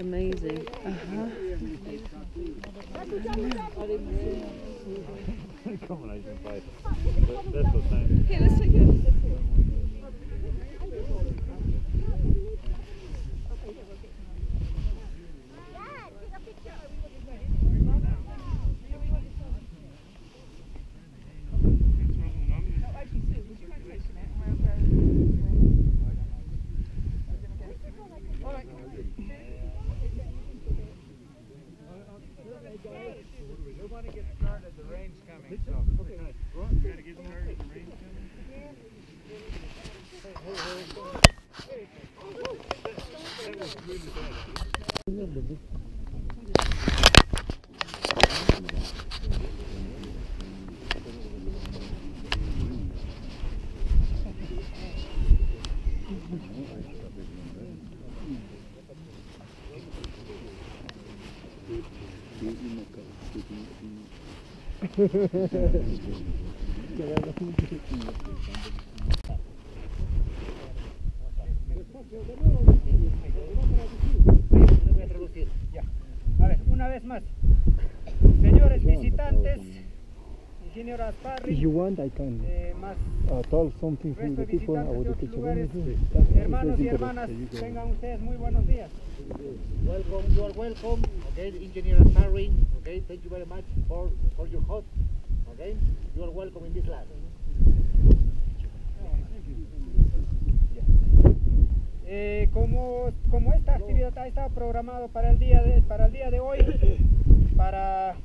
amazing. Uh-huh. Combination fight. But that's the same. Okay, let's take it. A ver, una vez más. Señores visitantes, ingeniero Asparri, If you want, I can eh, más uh, tell something from the de people about the lugares, Yeah, hermanos y hermanas, tengan ustedes muy buenos días. Welcome, you are welcome. Okay, Engineer Asparri. Okay, thank you very much for, for your host. Okay, you are welcome in this lab. Eh, como, como esta actividad ha estado programado para el día de, para el día de hoy, para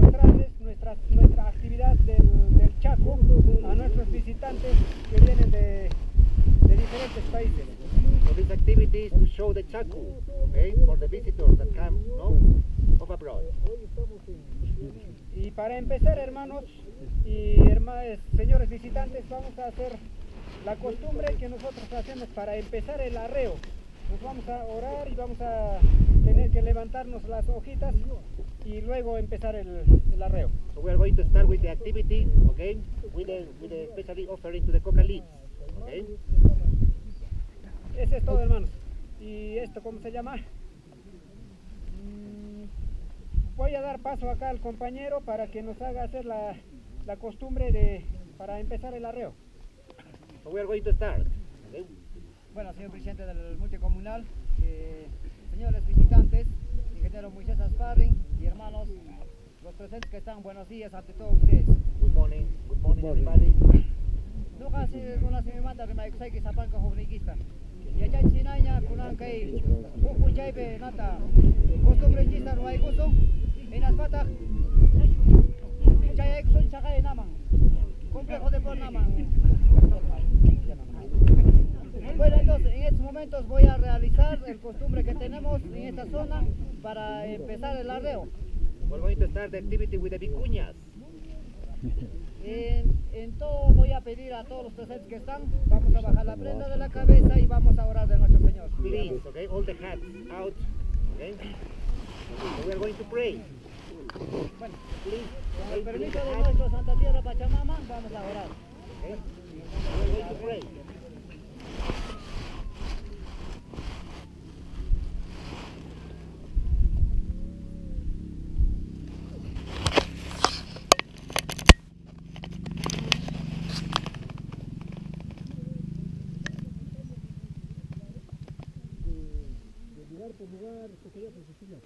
mostrarles nuestra, nuestra actividad del, del Chaco a nuestros visitantes que vienen de, de diferentes países. So this activity is to show the Chaco, okay, for the visitors that come, no, of abroad. Y para empezar, hermanos y hermanas, señores visitantes, vamos a hacer la costumbre que nosotros hacemos para empezar el arreo. Nos vamos a orar y vamos a tener que levantarnos las hojitas y luego empezar el, el arreo. So we are going to start with the activity, okay, with the with the especially offering to the coca leaves, okay. Ese es todo, hermanos. ¿Y esto cómo se llama? Mm, Voy a dar paso acá al compañero para que nos haga hacer la, la costumbre de para empezar el arreo. So we are going to start. Okay. Bueno, señor presidente del multicomunal, eh, señores visitantes, ingeniero Moisés Asparri y hermanos, los presentes que están, buenos días ante todos ustedes. Good morning, good morning, everybody. No casi una se me manda que me hay que sapanca jovenikista. Y allá en Chinaña, kunan kay, uku chaype nata, costumbre chista no hay gusto, en las patas, chay hay son chacay naman, complejo de por naman. Bueno, entonces en estos momentos voy a realizar el costumbre que tenemos en esta zona para empezar el arreo. Going to start the activity with the vicuñas. En, en todo voy a pedir a todos los presentes que están, vamos a bajar la prenda de la cabeza y vamos a orar de nuestro Señor. Please, okay, all the hats out, okay. We are going to pray. Bueno, Please, con el permiso de hats, nuestro Santa Tierra Pachamama, vamos a orar. okay. We are going to pray. 这个也不是肥料。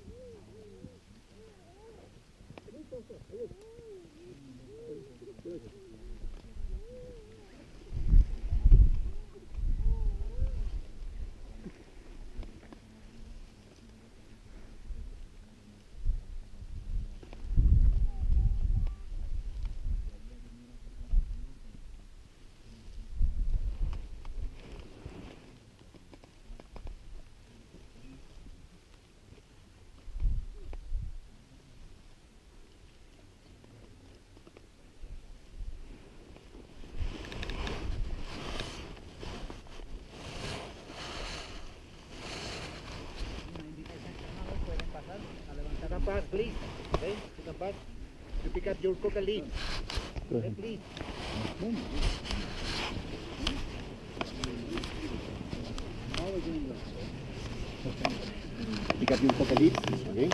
Back, please. Okay, you come back. You pick up your coca leaves. Okay, please. Pick up your satellites, okay?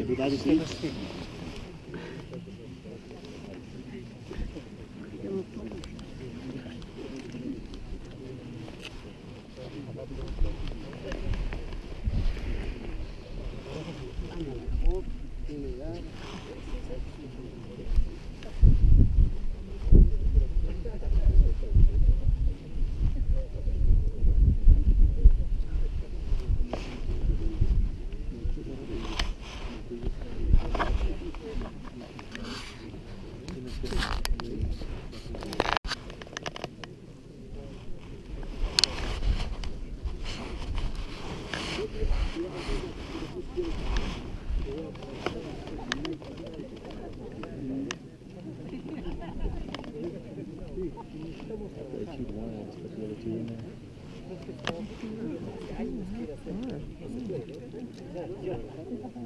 Everybody stay. よいしょ。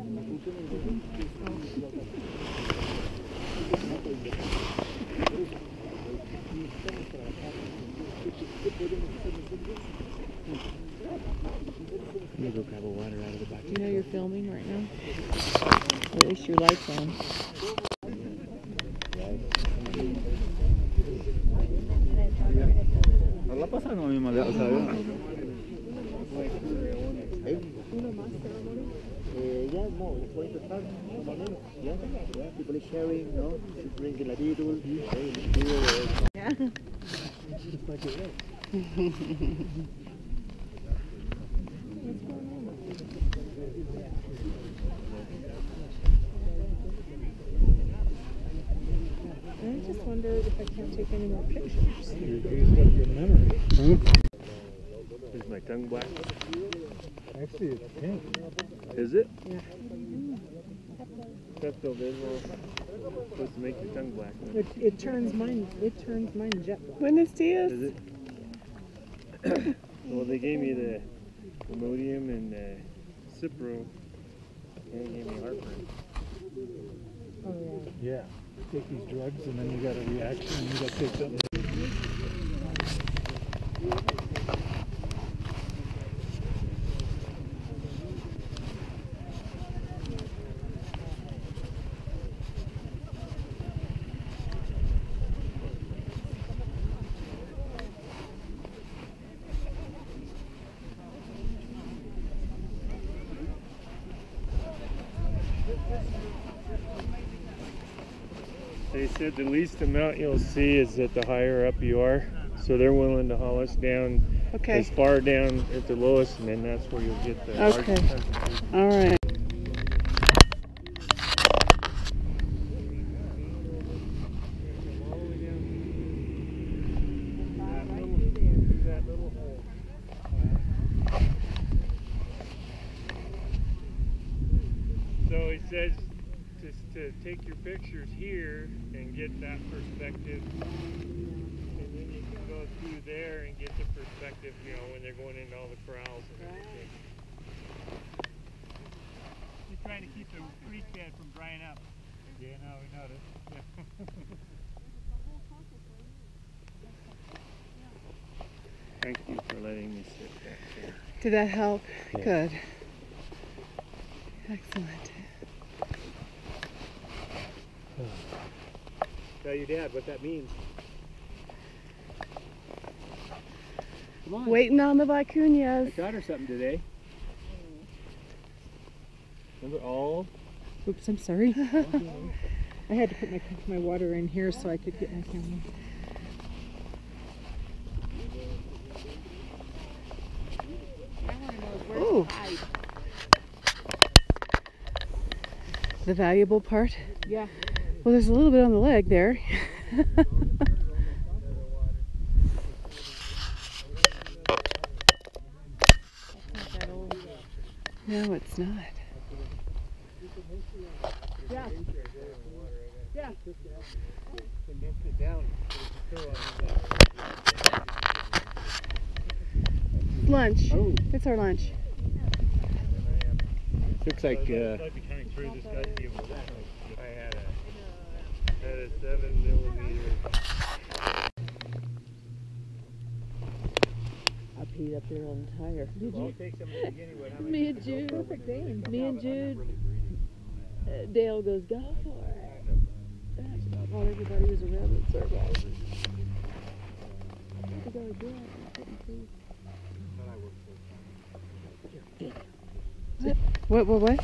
Pepto Bismol supposed to make your tongue black. It, it turns mine. It turns mine jet black. Buenos dias. Is it? well, they gave me the Imodium and uh, Cipro, and they gave me heartburn. Oh Yeah. Take these drugs and then you got a reaction and you got to take something. They said the least amount you'll see is that the higher up you are. So they're willing to haul us down Okay. as far down at the lowest, and then that's where you'll get the largest Okay. concentration. All right. All the way down that little, through that little hole. So he says to take your pictures here and get that perspective, and then you can go through there and get the perspective, you know, when they're going into all the corrals and everything. He's trying to keep the creek bed from drying up. Yeah, no, we noticed. Thank you for letting me sit back here. Did that help? Yeah. Good. Excellent. Tell your dad what that means. Come on. Waiting on the vicuñas. Got her something today. Remember all? Oops, I'm sorry. I had to put my my water in here so I could get my camera. Ooh. The valuable part? Yeah. Well, there's a little bit on the leg there. no, it's not. Yeah. Lunch. Oh. It's our lunch. Looks like uh, at a seven millimeter. I peed up there on the tire. Did you? Me and Jude. Me and Jude. Uh, Dale goes, go for it. All everybody was around that survived. I go again. I couldn't see. What, what, what?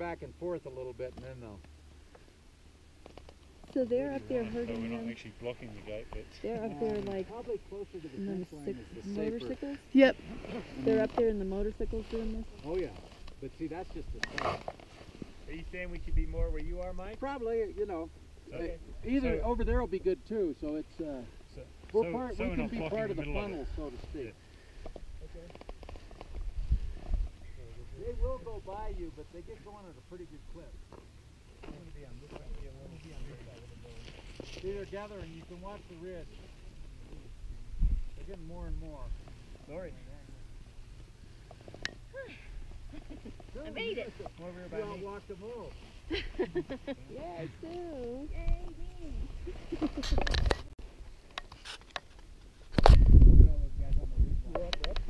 Back and forth a little bit and then they'll. So they're up there So hurting we're not them. actually blocking the gate, but They're up there like Probably closer to the fence line six is the safer. motorcycles. Yep. They're up there in the motorcycles doing this. Oh yeah, but see that's just the start. Are you saying we should be more where you are, Mike? Probably, you know, Okay. either So- over there will be good too. So it's uh, so, we're so, part, so we we're can not be blocking part of the middle funnel, it. so to speak. They will go by you, but they get going at a pretty good clip. See, they're gathering. You can watch the ridge. They're getting more and more. Sorry. I made it. More over You by all me. walked them all. Yeah, I do.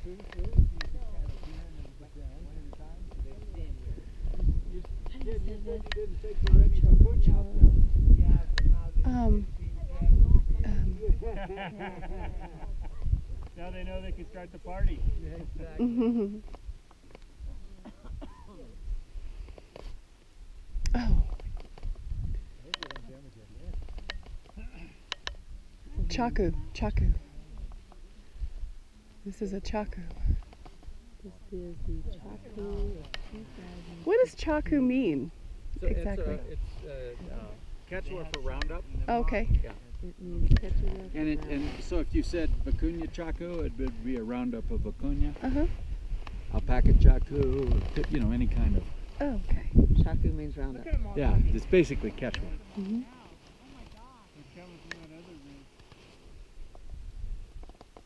You said you didn't think there were any vicuña out there. Um. um now they know they can start the party. oh. Chaku. Chaku. This is a chaku. What does chaku mean? exactly. It's, uh, it's uh, Quechua for roundup. okay. It means Quechua And it and so if you said vicuña chaco, it would be a roundup of vicuña. Uh huh. Alpaca chaco, you know, any kind of. Oh, okay. Chaco means roundup. Yeah, it's basically Quechua. hmm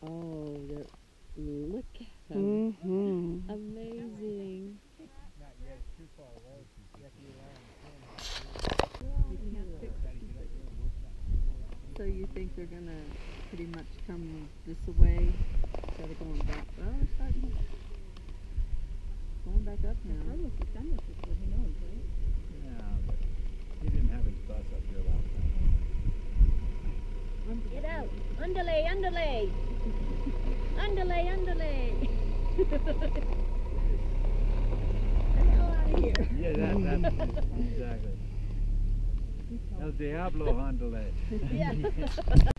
Oh, they're, look at them. hmm Amazing. So you think they're gonna pretty much come this way instead of going back? Well, they're starting going back up now. Yeah, but he didn't have his bus up here last time. Get out. Underlay, underlay. underlay, underlay. Get the hell out of here. Yeah, that, that's exactly. El Diablo Handale. Yeah.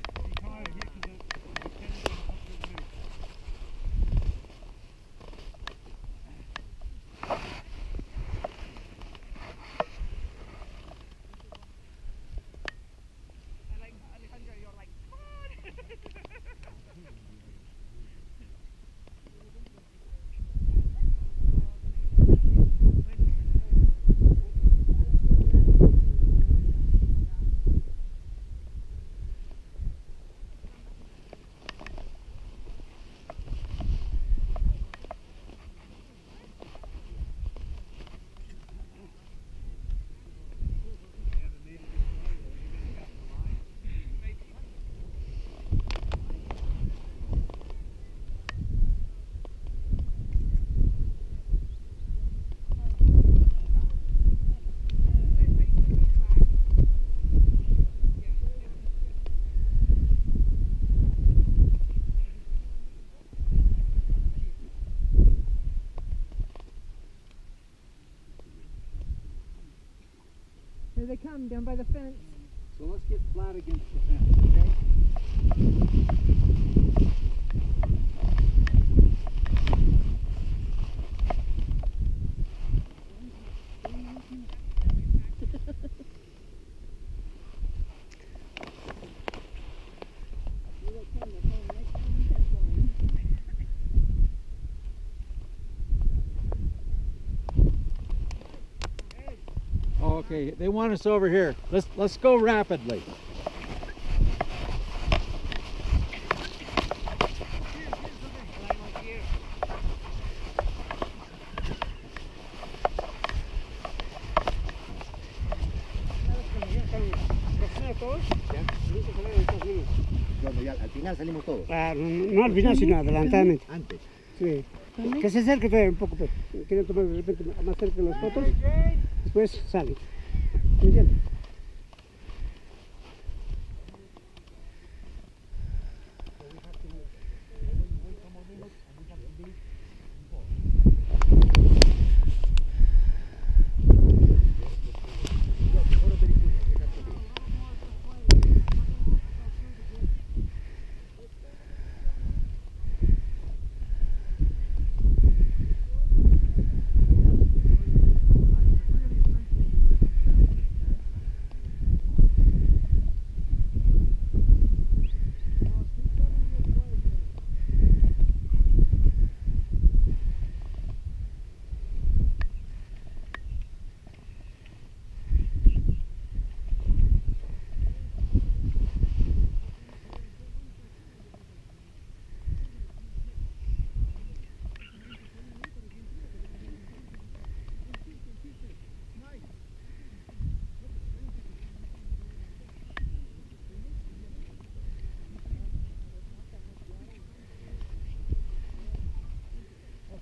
Here they come down by the fence. So let's get flat against the fence, okay? They, want us over here. Let's, let's go rapidly. no al final, sino adelantadamente. Antes. Sí. Que se acerque todavía un poco, quieren tomar de repente más cerca de las fotos. Después salen.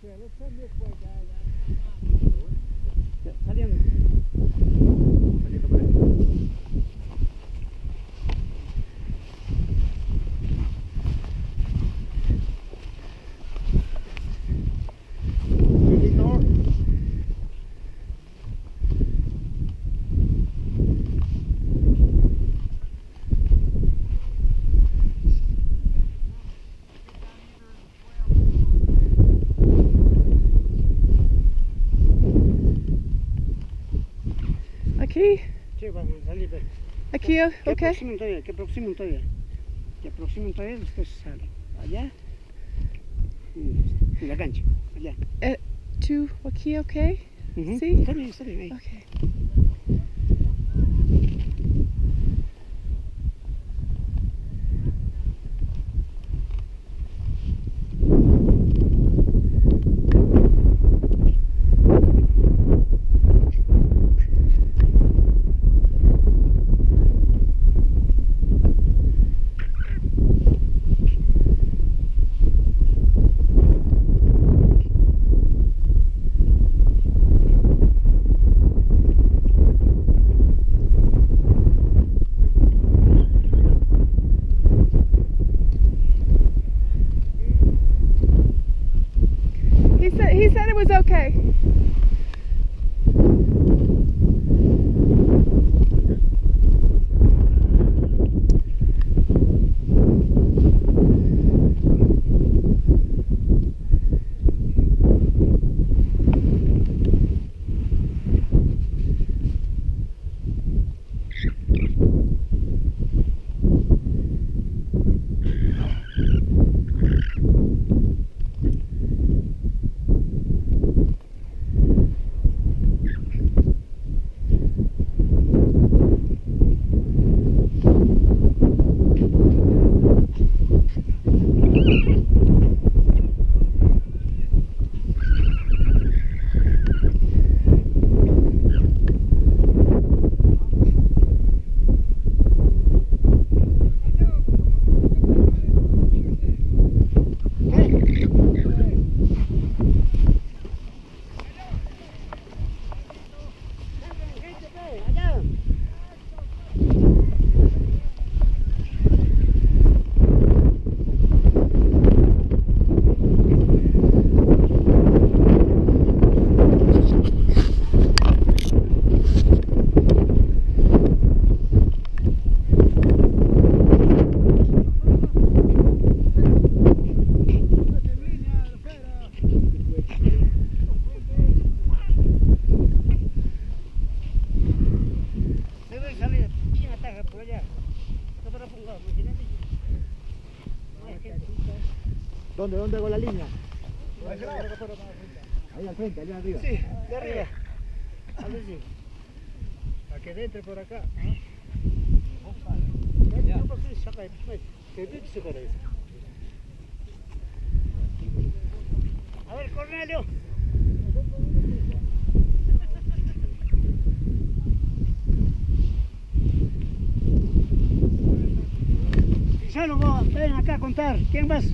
Marcelo, você me foi dar Aqui? Sim, vamos ali. Aqui, ok. Que próximo montanha, que próximo montanha. Que próximo montanha, depois sale. Allá. Mm, Na cancha, allá. Eh, tu, aqui, ok? Sim? Está bem, está bem. Ok. dónde hago la línea? Ahí al frente, allá arriba. Sí, de arriba. A ver si. Para que entre por acá. A ver, Cornelio. Ya lo voy, ven acá a contar. ¿Quién más?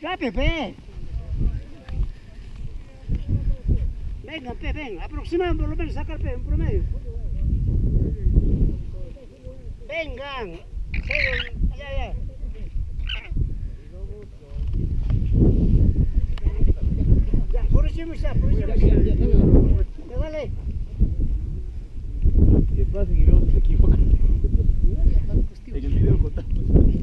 Rápido, pe. Venga, ven. Aproximan por lo menos, sacar pe, un promedio. Vengan. Allá, allá. Ya, por encima está, por encima está. Ya, dale. ¿Qué pasa? Que veo que te equivocas. En el video contamos.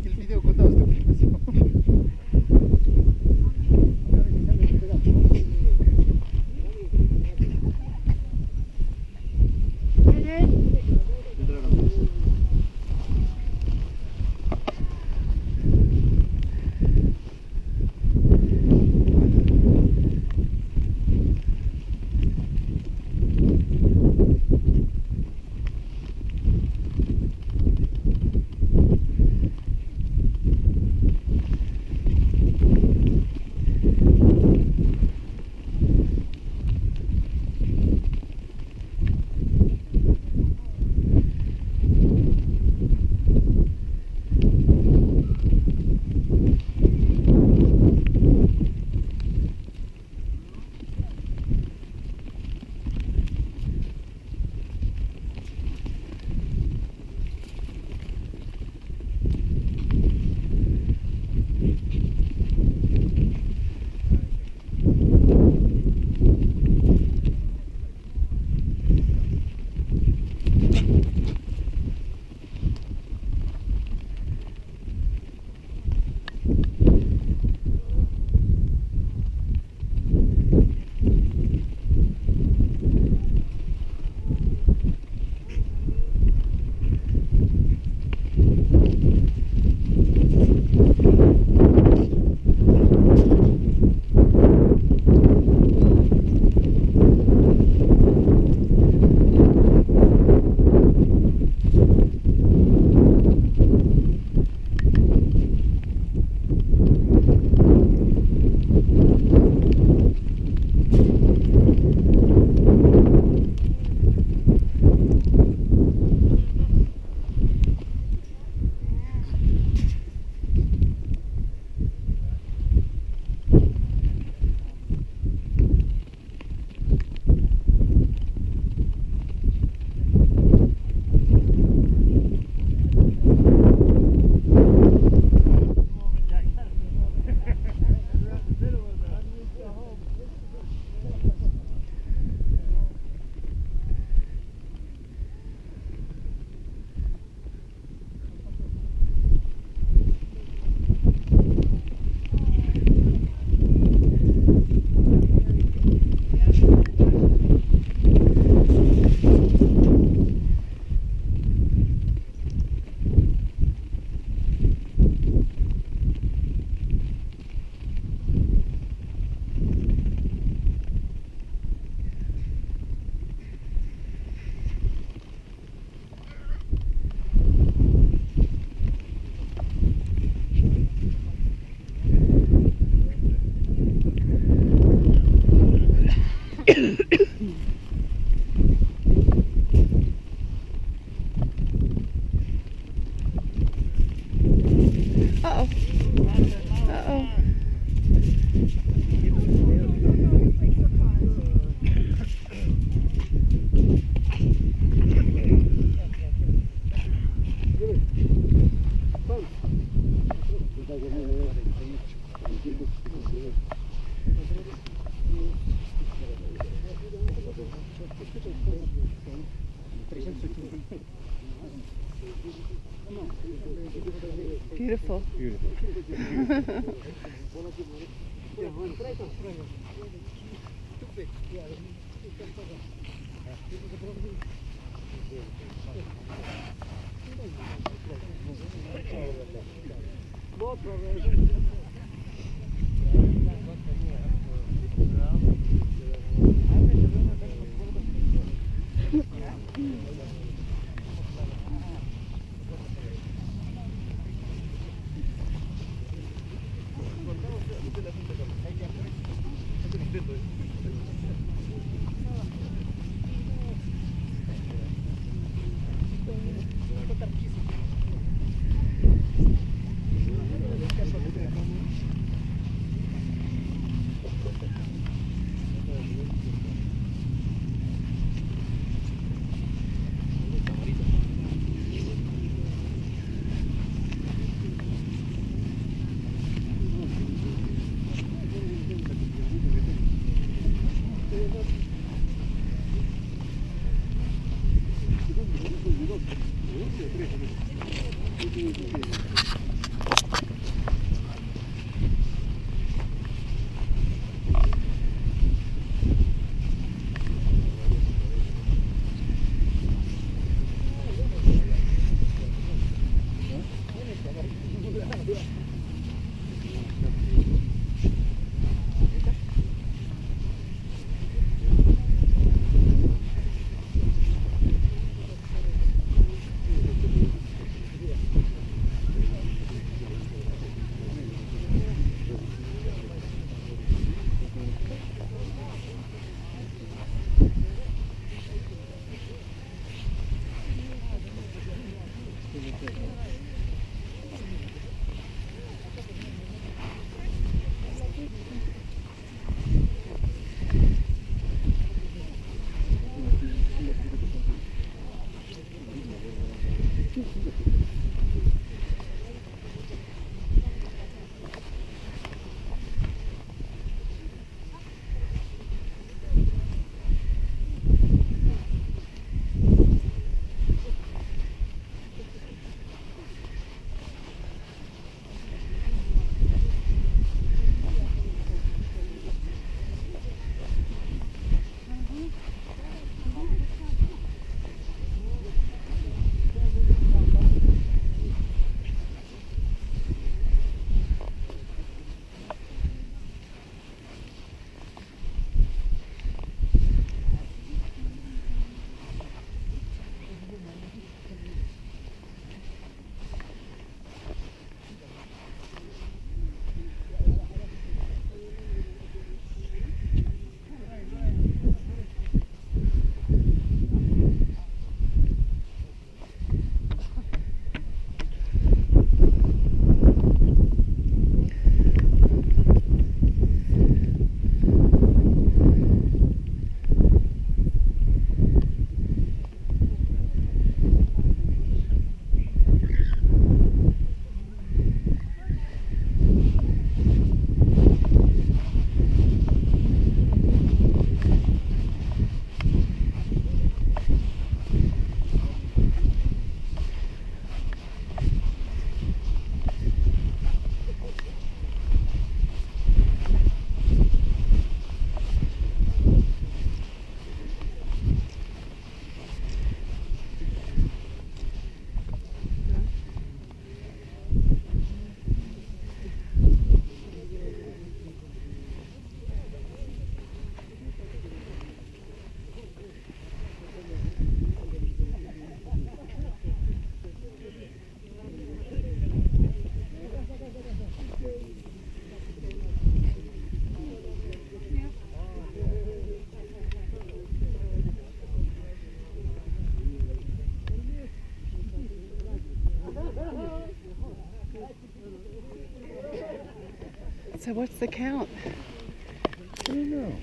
So what's the count? I don't know.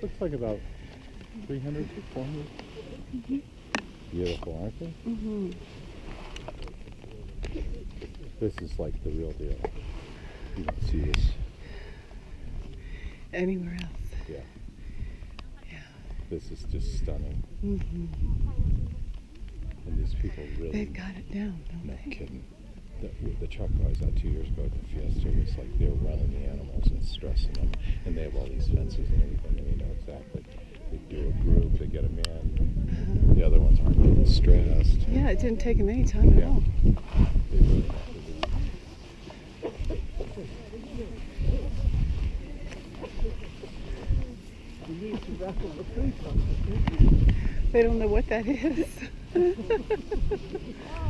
Looks like about 300 to 400. Beautiful, aren't they? Mm-hmm. This is like the real deal. You don't see this. Anywhere else? Yeah. Yeah. This is just stunning. Mm-hmm. And these people really. They've got it down, don't No they? kidding. The, the truck I was at two years ago at the Fiesta was like they were running the animals and stressing them, and they have all these fences and everything, and they know exactly. They do a group, they get them in. Mm-hmm. The other ones aren't getting stressed. Yeah, it didn't take them any time at all. They don't know what that is.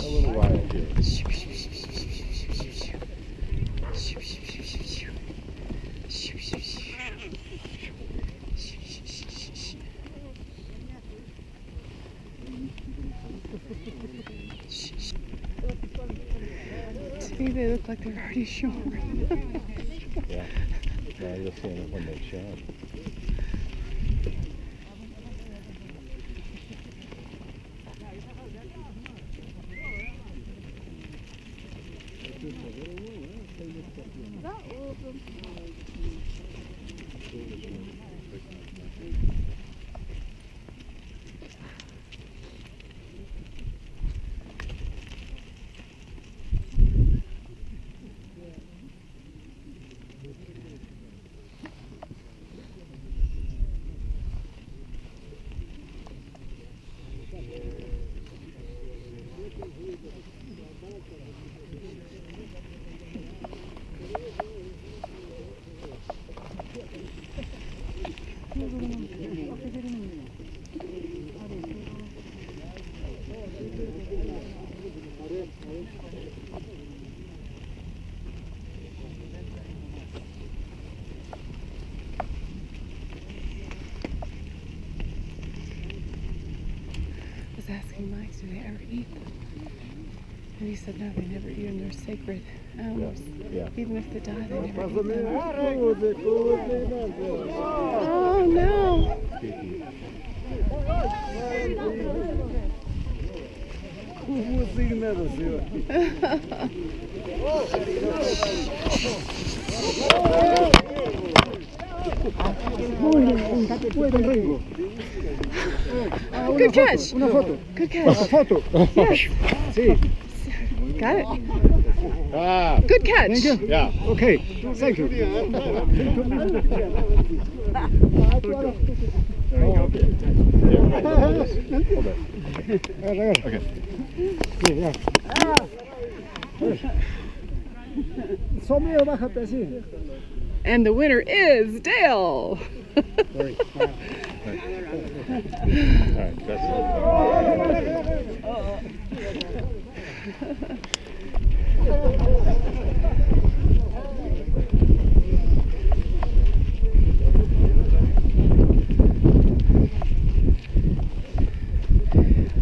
a little wild here. to me, they look like they're already shorn. Yeah. Now you'll see them when they show. I was asking Mike, do they ever eat them? And he said, no, they never eat them. They're sacred animals. yeah. Even if they die, they never eat them. Oh, no. Good catch. Good catch. Yes. Sí. Got it. Ah, Good catch. yeah. Okay. Thank you. Hold it. Okay. Sí, ya. Sombrero, bájate así. And the winner is Dale. All right, that's it. I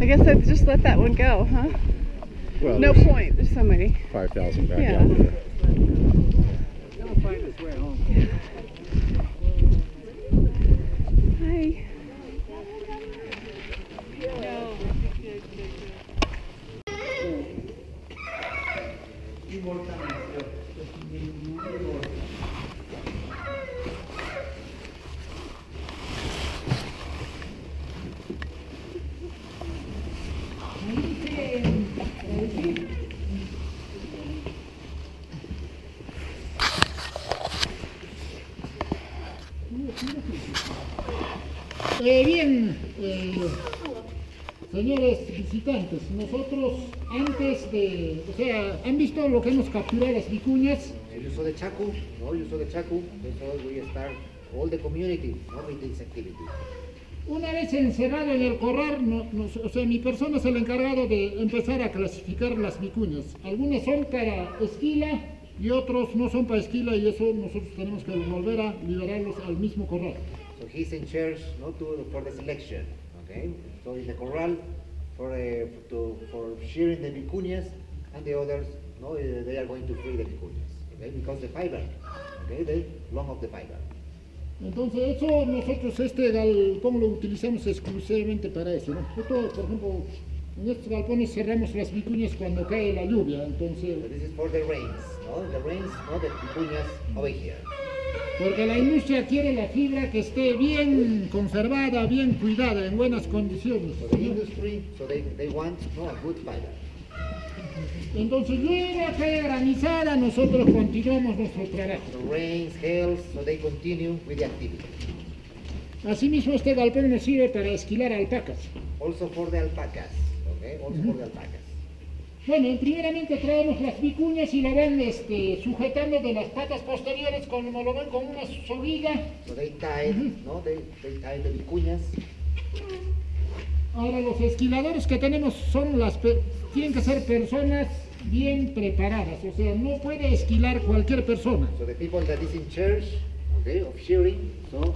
guess I'd just let that one go, huh? Well, No point. There's so many. 5,000 back Yeah. out there. Eh, bien, eh, señores visitantes, nosotros antes de, o sea, han visto lo que hemos capturado las vicuñas. You saw the chaku, no? You saw the chaku. That's how we start all the community, no, with this activity. Una vez encerrado en el corral, no- o sea, mi persona es el encargado de empezar a clasificar las vicuñas. Algunas son para esquila y otros no son para esquila y eso nosotros tenemos que volver a liberarlos al mismo corral. He's in charge, no, to for the selection. Okay. So in the corral for uh, to for shearing the vicuñas, and the others, no, uh, they are going to free the vicuñas. Okay, because the fiber, okay, the long of the fiber. Entonces, eso nosotros este galpón lo utilizamos exclusivamente para eso, ¿no? Esto, por ejemplo, en estos galpones cerramos las vicuñas cuando cae la lluvia, entonces, So this is for the rains, no, the rains, no, the vicuñas over here. Porque la industria quiere la fibra que esté bien conservada, bien cuidada, en buenas condiciones. For the industry, so they, they want, no, a good fiber. Entonces, luego cae granizada, nosotros continuamos nuestro trabajo. Rains, hails, so they continue with the activity. Asimismo, este galpón nos sirve para esquilar alpacas. Also for the alpacas, okay, also for the alpacas. Bueno, primeramente traemos las vicuñas y la van este, sujetando de las patas posteriores, como lo ven, con una soguilla. So they tied, no, they, they tied the vicuñas. Ahora, los esquiladores que tenemos son las, tienen que ser personas bien preparadas, o sea, no puede esquilar cualquier persona. So the people that is in charge, okay, of shearing, so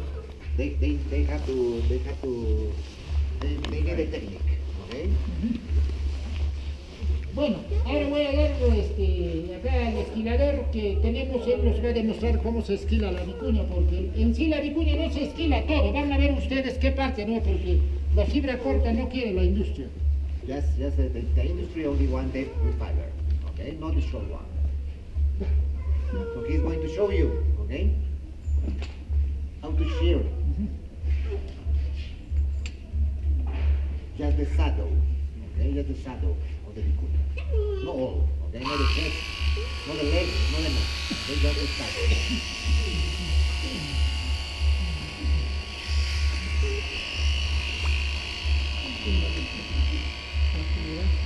they, they, they have to, they have to, they, they need a technique, okay? Bueno, ahora voy a dar este, acá al esquilador que tenemos, él nos va a demostrar cómo se esquila la vicuña, porque en sí la vicuña no se esquila todo, van a ver ustedes qué parte, ¿no? Porque la fibra corta no quiere la industria. Just, just the, the, industry only the good fiber, okay, not the short one. So he's going to show you, okay? How to shear. Just the shadow, okay? Just the shadow of the vicuña. Not all, okay? Not the chest, not the legs, not the neck. Okay? Just the shadow. Thank you.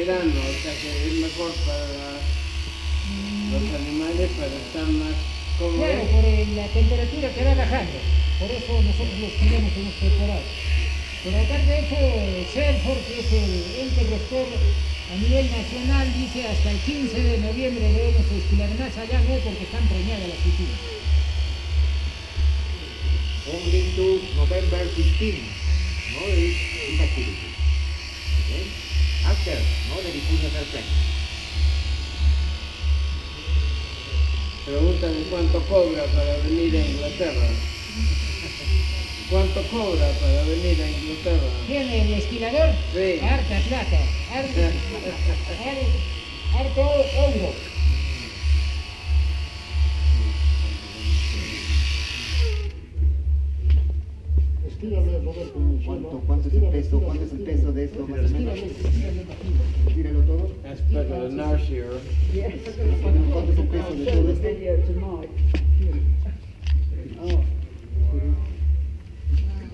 Verano, o sea que es mejor para los animales para estar más Claro, cómodos. por el- la temperatura que va bajando. Por eso nosotros los criamos en esta temporada. Pero aparte de eso, Selford, que es el ente rector a nivel nacional, dice hasta el 15 de noviembre debemos esquilar más allá, no porque están preñadas las piscinas. Only to November 15, no? This activity. After, no? The vicuñas are pregnant. Pregúntame cuánto cobra para venir a Inglaterra. ¿Cuánto cobra para venir a Inglaterra? ¿Tiene el esquilador? Sí. Harta plata, harta, har- harto euro. ¿Cuánto, cuánto es el peso? ¿Cuánto es el peso de esto más o menos? Tíralo todo. That's better than our share. ¿Cuánto es el peso de todo esto?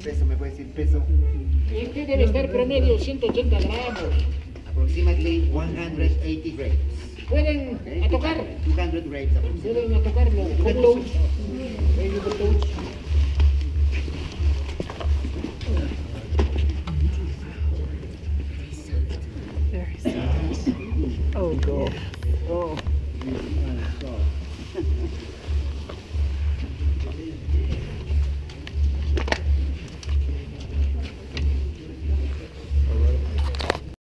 Peso, ¿me puede decir peso? Este debe estar promedio 180 gramos. Approximately 180 grapes. Pueden Okay? a tocar, 200 grapes approximately. pueden a tocarlo. Oh.